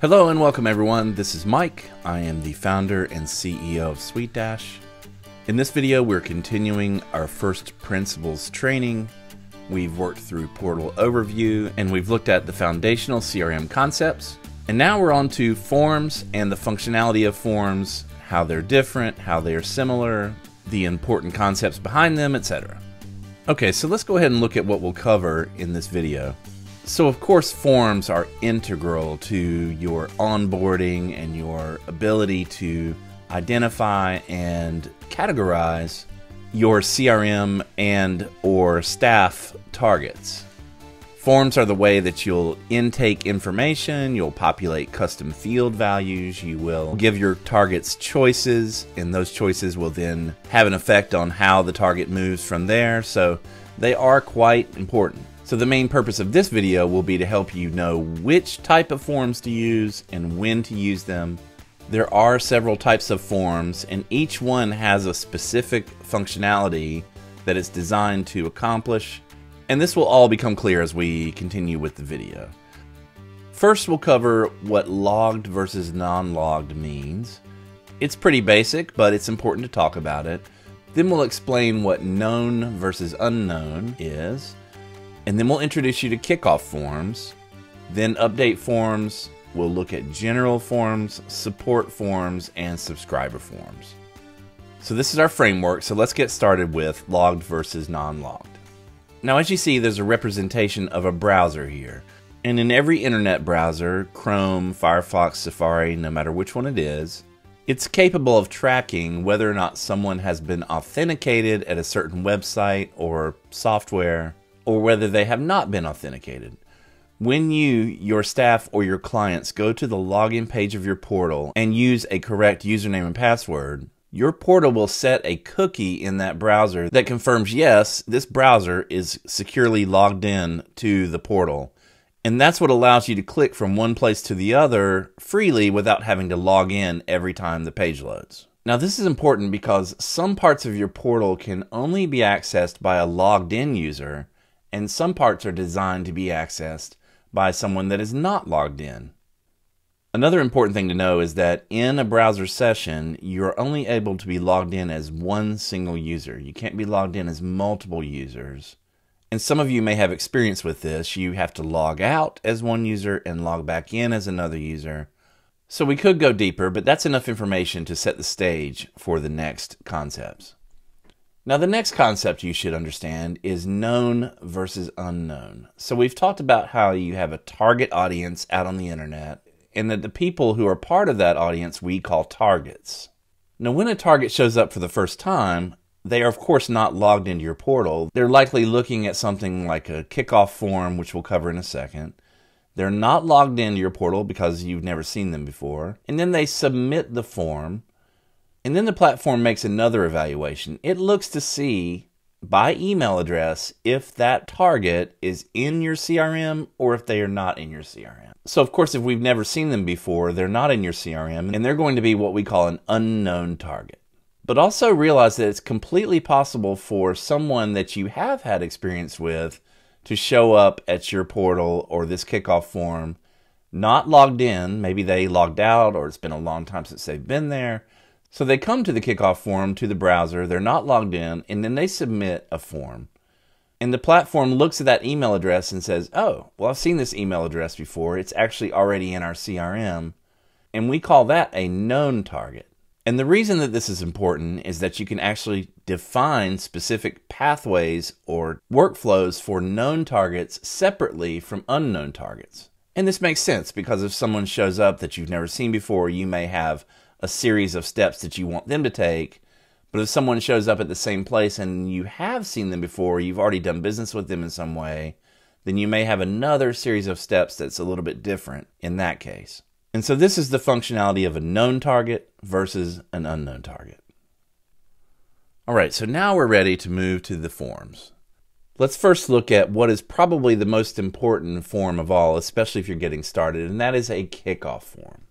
Hello and welcome everyone. This is Mike. I am the founder and CEO of SuiteDash. In this video, we're continuing our first principles training. We've worked through Portal Overview and we've looked at the foundational CRM concepts. And now we're on to forms and the functionality of forms, how they're different, how they are similar, the important concepts behind them, etc. Okay, so let's go ahead and look at what we'll cover in this video. So, of course, forms are integral to your onboarding and your ability to identify and categorize your CRM and or staff targets. Forms are the way that you'll intake information, you'll populate custom field values, you will give your targets choices, and those choices will then have an effect on how the target moves from there. So they are quite important. So the main purpose of this video will be to help you know which type of forms to use and when to use them. There are several types of forms and each one has a specific functionality that it's designed to accomplish. And this will all become clear as we continue with the video. First, we'll cover what logged versus non-logged means. It's pretty basic, but it's important to talk about it. Then we'll explain what known versus unknown is. And then we'll introduce you to kickoff forms, then update forms. We'll look at general forms, support forms, and subscriber forms. So this is our framework, so let's get started with logged versus non-logged. Now as you see, there's a representation of a browser here. And in every internet browser, Chrome, Firefox, Safari, no matter which one it is, it's capable of tracking whether or not someone has been authenticated at a certain website or software or whether they have not been authenticated. When you, your staff, or your clients go to the login page of your portal and use a correct username and password, your portal will set a cookie in that browser that confirms yes, this browser is securely logged in to the portal. And that's what allows you to click from one place to the other freely without having to log in every time the page loads. Now, this is important because some parts of your portal can only be accessed by a logged in user, and some parts are designed to be accessed by someone that is not logged in. Another important thing to know is that in a browser session, you're only able to be logged in as one single user. You can't be logged in as multiple users. And some of you may have experience with this. You have to log out as one user and log back in as another user. So we could go deeper, but that's enough information to set the stage for the next concepts. Now, the next concept you should understand is known versus unknown. So, we've talked about how you have a target audience out on the internet, and that the people who are part of that audience we call targets. Now, when a target shows up for the first time, they are, of course, not logged into your portal. They're likely looking at something like a kickoff form, which we'll cover in a second. They're not logged into your portal because you've never seen them before. And then they submit the form and then the platform makes another evaluation. It looks to see by email address if that target is in your CRM or if they are not in your CRM. So, of course, if we've never seen them before, they're not in your CRM and they're going to be what we call an unknown target. But also realize that it's completely possible for someone that you have had experience with to show up at your portal or this kickoff form not logged in. Maybe they logged out or it's been a long time since they've been there so they come to the kickoff form to the browser, they're not logged in, and then they submit a form. And the platform looks at that email address and says, Oh, well, I've seen this email address before. It's actually already in our CRM. And we call that a known target. And the reason that this is important is that you can actually define specific pathways or workflows for known targets separately from unknown targets. And this makes sense because if someone shows up that you've never seen before, you may have a series of steps that you want them to take. But if someone shows up at the same place and you have seen them before, you've already done business with them in some way, then you may have another series of steps that's a little bit different in that case. And so this is the functionality of a known target versus an unknown target. All right, so now we're ready to move to the forms. Let's first look at what is probably the most important form of all, especially if you're getting started, and that is a kickoff form.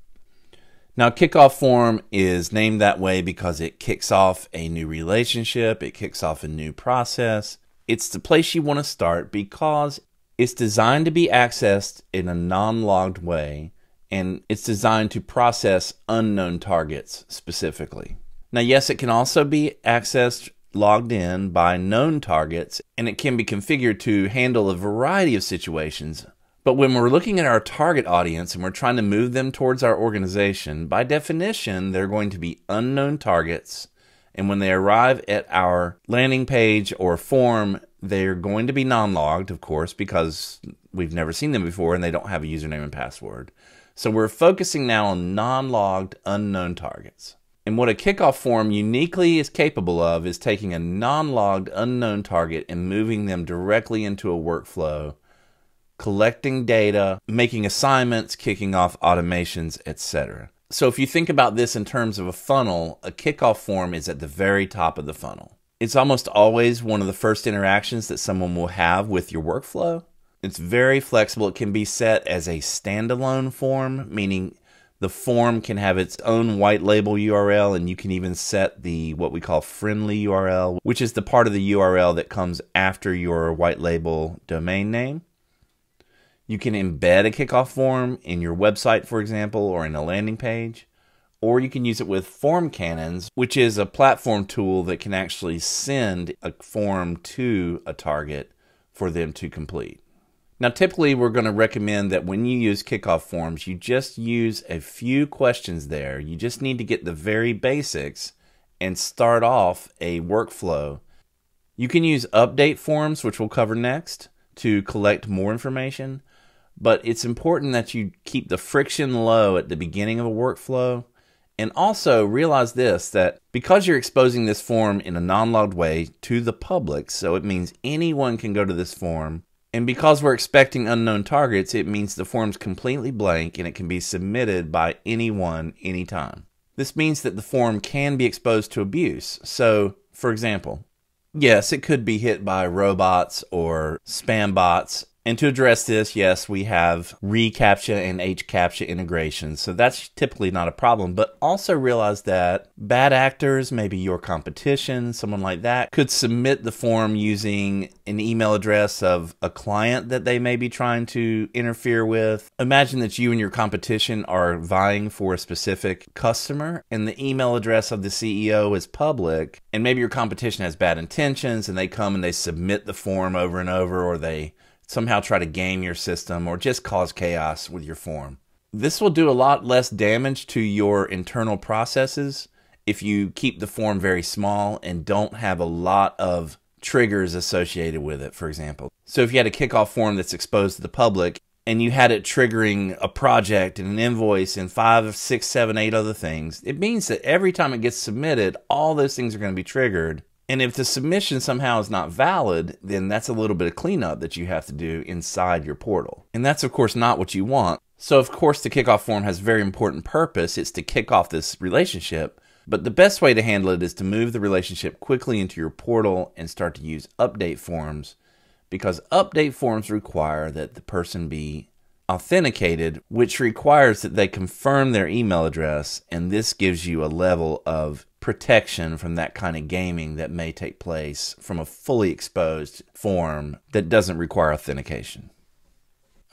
Now, kickoff form is named that way because it kicks off a new relationship, it kicks off a new process. It's the place you want to start because it's designed to be accessed in a non logged way and it's designed to process unknown targets specifically. Now, yes, it can also be accessed logged in by known targets, and it can be configured to handle a variety of situations. But when we're looking at our target audience and we're trying to move them towards our organization, by definition, they're going to be unknown targets. And when they arrive at our landing page or form, they're going to be non logged, of course, because we've never seen them before and they don't have a username and password. So we're focusing now on non logged, unknown targets. And what a kickoff form uniquely is capable of is taking a non logged unknown target and moving them directly into a workflow, collecting data, making assignments, kicking off automations, etc. So if you think about this in terms of a funnel, a kickoff form is at the very top of the funnel. It's almost always one of the first interactions that someone will have with your workflow. It's very flexible. It can be set as a standalone form, meaning the form can have its own white label URL, and you can even set the what we call friendly URL, which is the part of the URL that comes after your white label domain name. You can embed a kickoff form in your website, for example, or in a landing page. Or you can use it with Form Cannons, which is a platform tool that can actually send a form to a target for them to complete. Now, typically, we're going to recommend that when you use kickoff forms, you just use a few questions there. You just need to get the very basics and start off a workflow. You can use update forms, which we'll cover next, to collect more information, but it's important that you keep the friction low at the beginning of a workflow. And also realize this that because you're exposing this form in a non logged way to the public, so it means anyone can go to this form and because we're expecting unknown targets, it means the form's completely blank and it can be submitted by anyone, anytime. This means that the form can be exposed to abuse. So, for example, yes, it could be hit by robots or spam bots and to address this, yes, we have reCAPTCHA and HCAPTCHA integrations. So that's typically not a problem. But also realize that bad actors, maybe your competition, someone like that, could submit the form using an email address of a client that they may be trying to interfere with. Imagine that you and your competition are vying for a specific customer, and the email address of the CEO is public, and maybe your competition has bad intentions and they come and they submit the form over and over, or they somehow try to game your system or just cause chaos with your form. This will do a lot less damage to your internal processes if you keep the form very small and don't have a lot of triggers associated with it, for example. So if you had a kickoff form that's exposed to the public and you had it triggering a project and an invoice and five, six, seven, eight other things, it means that every time it gets submitted, all those things are going to be triggered and if the submission somehow is not valid, then that's a little bit of cleanup that you have to do inside your portal. And that's, of course, not what you want. So, of course, the kickoff form has very important purpose. It's to kick off this relationship. But the best way to handle it is to move the relationship quickly into your portal and start to use update forms because update forms require that the person be authenticated, which requires that they confirm their email address. And this gives you a level of protection from that kind of gaming that may take place from a fully exposed form that doesn't require authentication.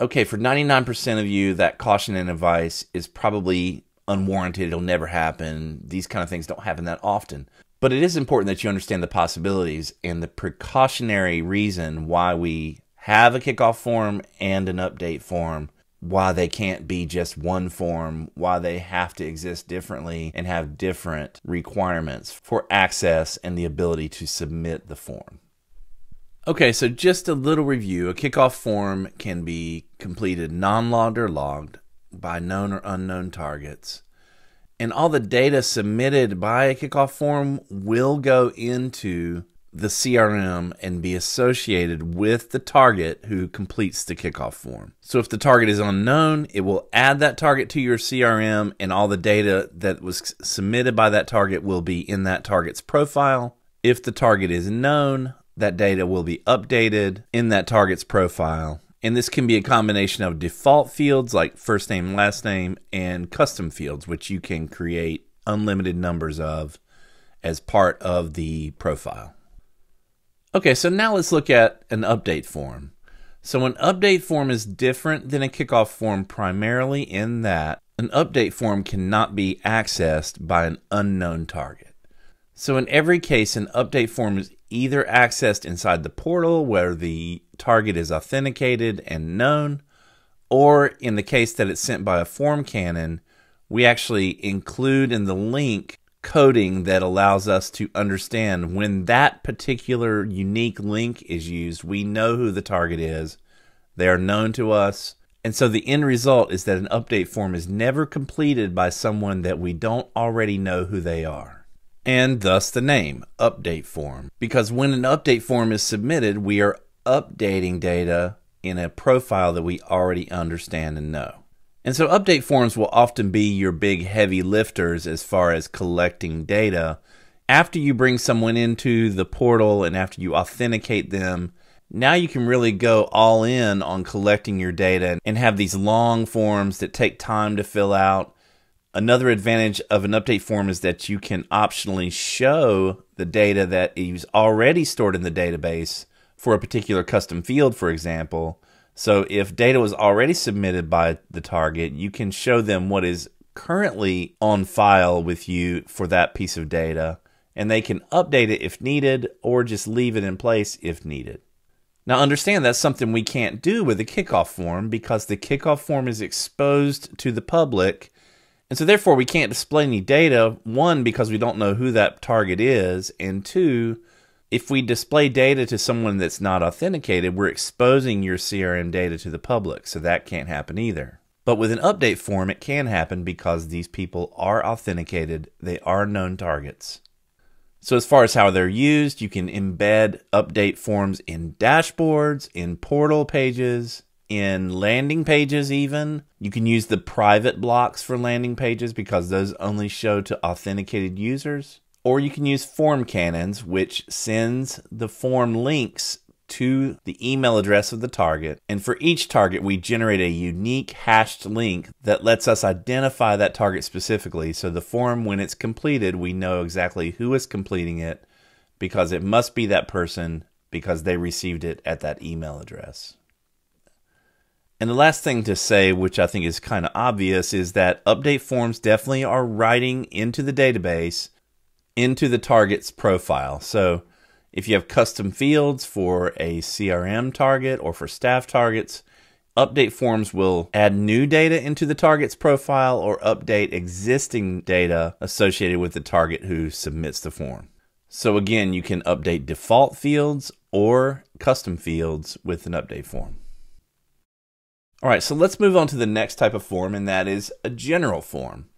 Okay, for 99% of you, that caution and advice is probably unwarranted. It'll never happen. These kind of things don't happen that often. But it is important that you understand the possibilities and the precautionary reason why we have a kickoff form and an update form why they can't be just one form, why they have to exist differently and have different requirements for access and the ability to submit the form. Okay, so just a little review. A kickoff form can be completed non logged or logged by known or unknown targets. And all the data submitted by a kickoff form will go into the CRM and be associated with the target who completes the kickoff form. So if the target is unknown, it will add that target to your CRM and all the data that was submitted by that target will be in that target's profile. If the target is known, that data will be updated in that target's profile. And this can be a combination of default fields like first name, last name, and custom fields, which you can create unlimited numbers of as part of the profile. Okay, so now let's look at an update form. So, an update form is different than a kickoff form primarily in that an update form cannot be accessed by an unknown target. So, in every case, an update form is either accessed inside the portal where the target is authenticated and known, or in the case that it's sent by a form cannon, we actually include in the link coding that allows us to understand when that particular unique link is used, we know who the target is, they are known to us. And so the end result is that an update form is never completed by someone that we don't already know who they are. And thus the name, update form. Because when an update form is submitted, we are updating data in a profile that we already understand and know. And so update forms will often be your big heavy lifters as far as collecting data. After you bring someone into the portal and after you authenticate them, now you can really go all in on collecting your data and have these long forms that take time to fill out. Another advantage of an update form is that you can optionally show the data that is already stored in the database for a particular custom field, for example. So if data was already submitted by the target, you can show them what is currently on file with you for that piece of data, and they can update it if needed or just leave it in place if needed. Now, understand that's something we can't do with the kickoff form because the kickoff form is exposed to the public. And so, therefore, we can't display any data. One, because we don't know who that target is. And two, if we display data to someone that's not authenticated, we're exposing your CRM data to the public, so that can't happen either. But with an update form, it can happen because these people are authenticated, they are known targets. So, as far as how they're used, you can embed update forms in dashboards, in portal pages, in landing pages, even. You can use the private blocks for landing pages because those only show to authenticated users. Or you can use form cannons, which sends the form links to the email address of the target. And for each target, we generate a unique hashed link that lets us identify that target specifically. So the form, when it's completed, we know exactly who is completing it because it must be that person because they received it at that email address. And the last thing to say, which I think is kind of obvious, is that update forms definitely are writing into the database into the target's profile. So if you have custom fields for a CRM target or for staff targets, update forms will add new data into the target's profile or update existing data associated with the target who submits the form. So again, you can update default fields or custom fields with an update form. All right, so let's move on to the next type of form, and that is a general form.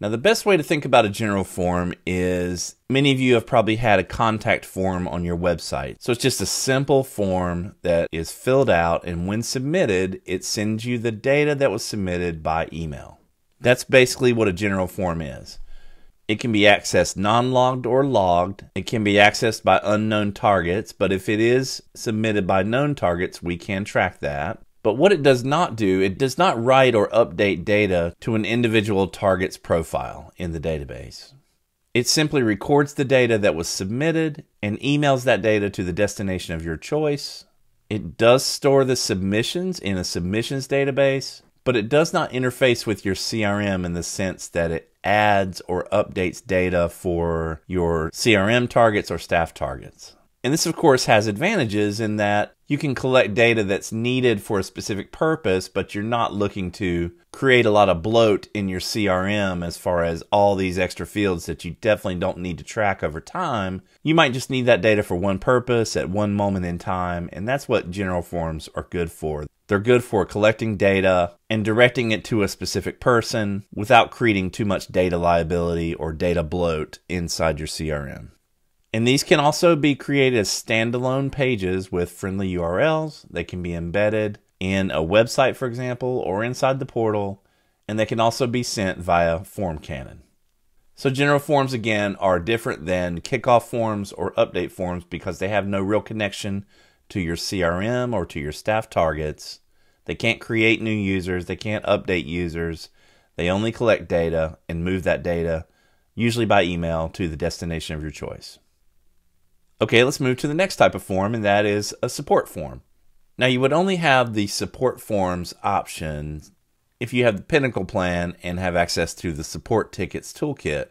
Now, the best way to think about a general form is many of you have probably had a contact form on your website. So it's just a simple form that is filled out, and when submitted, it sends you the data that was submitted by email. That's basically what a general form is. It can be accessed non logged or logged. It can be accessed by unknown targets, but if it is submitted by known targets, we can track that. But what it does not do, it does not write or update data to an individual target's profile in the database. It simply records the data that was submitted and emails that data to the destination of your choice. It does store the submissions in a submissions database, but it does not interface with your CRM in the sense that it adds or updates data for your CRM targets or staff targets. And this, of course, has advantages in that you can collect data that's needed for a specific purpose, but you're not looking to create a lot of bloat in your CRM as far as all these extra fields that you definitely don't need to track over time. You might just need that data for one purpose at one moment in time, and that's what general forms are good for. They're good for collecting data and directing it to a specific person without creating too much data liability or data bloat inside your CRM. And these can also be created as standalone pages with friendly URLs. They can be embedded in a website, for example, or inside the portal, and they can also be sent via Form Cannon. So, general forms again are different than kickoff forms or update forms because they have no real connection to your CRM or to your staff targets. They can't create new users, they can't update users. They only collect data and move that data, usually by email, to the destination of your choice. Okay, let's move to the next type of form, and that is a support form. Now, you would only have the support forms option if you have the Pinnacle plan and have access to the support tickets toolkit.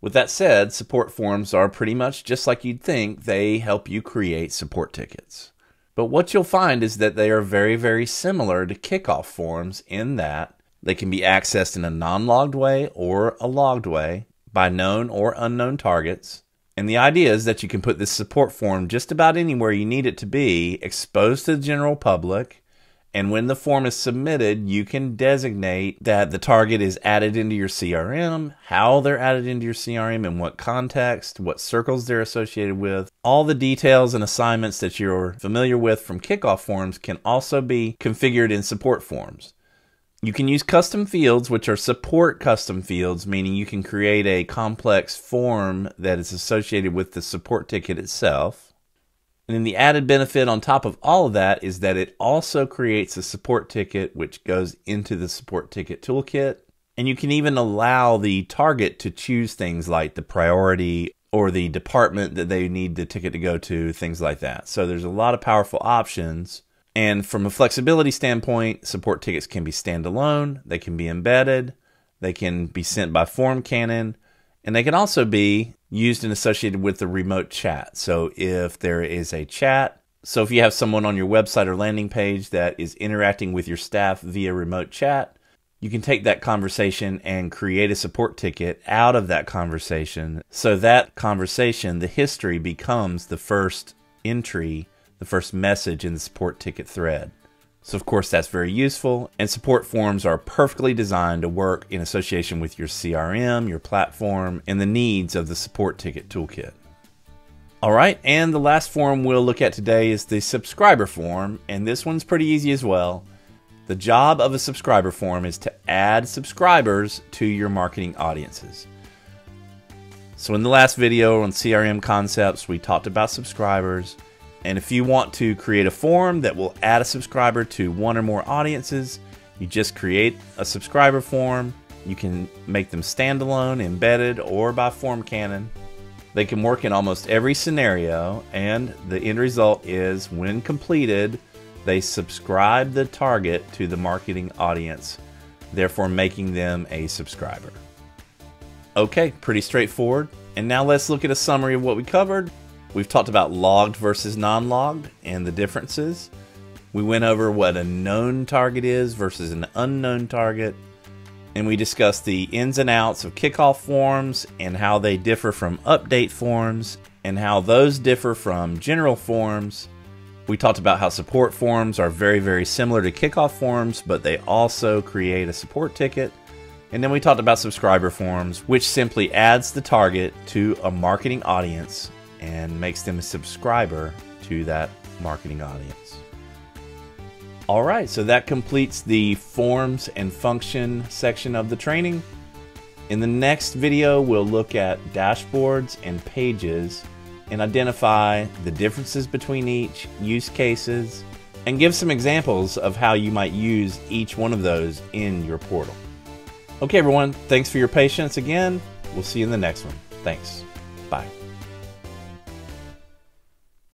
With that said, support forms are pretty much just like you'd think, they help you create support tickets. But what you'll find is that they are very, very similar to kickoff forms in that they can be accessed in a non logged way or a logged way by known or unknown targets. And the idea is that you can put this support form just about anywhere you need it to be, exposed to the general public, and when the form is submitted, you can designate that the target is added into your CRM, how they're added into your CRM, in what context, what circles they're associated with. All the details and assignments that you're familiar with from kickoff forms can also be configured in support forms. You can use custom fields, which are support custom fields, meaning you can create a complex form that is associated with the support ticket itself. And then the added benefit on top of all of that is that it also creates a support ticket which goes into the support ticket toolkit. And you can even allow the target to choose things like the priority or the department that they need the ticket to go to, things like that. So there's a lot of powerful options. And from a flexibility standpoint, support tickets can be standalone, they can be embedded, they can be sent by form cannon, and they can also be used and associated with the remote chat. So if there is a chat, so if you have someone on your website or landing page that is interacting with your staff via remote chat, you can take that conversation and create a support ticket out of that conversation. So that conversation, the history becomes the first entry, the first message in the support ticket thread. So of course that's very useful and support forms are perfectly designed to work in association with your CRM, your platform, and the needs of the support ticket toolkit. All right, and the last form we'll look at today is the subscriber form, and this one's pretty easy as well. The job of a subscriber form is to add subscribers to your marketing audiences. So in the last video on CRM concepts, we talked about subscribers. And if you want to create a form that will add a subscriber to one or more audiences, you just create a subscriber form. You can make them standalone, embedded, or by form cannon. They can work in almost every scenario, and the end result is when completed, they subscribe the target to the marketing audience, therefore making them a subscriber. Okay, pretty straightforward. And now let's look at a summary of what we covered. We've talked about logged versus non logged and the differences. We went over what a known target is versus an unknown target. And we discussed the ins and outs of kickoff forms and how they differ from update forms and how those differ from general forms. We talked about how support forms are very, very similar to kickoff forms, but they also create a support ticket. And then we talked about subscriber forms, which simply adds the target to a marketing audience and makes them a subscriber to that marketing audience. All right, so that completes the forms and function section of the training. In the next video, we'll look at dashboards and pages and identify the differences between each, use cases, and give some examples of how you might use each one of those in your portal. Okay, everyone, thanks for your patience again. We'll see you in the next one. Thanks. Bye.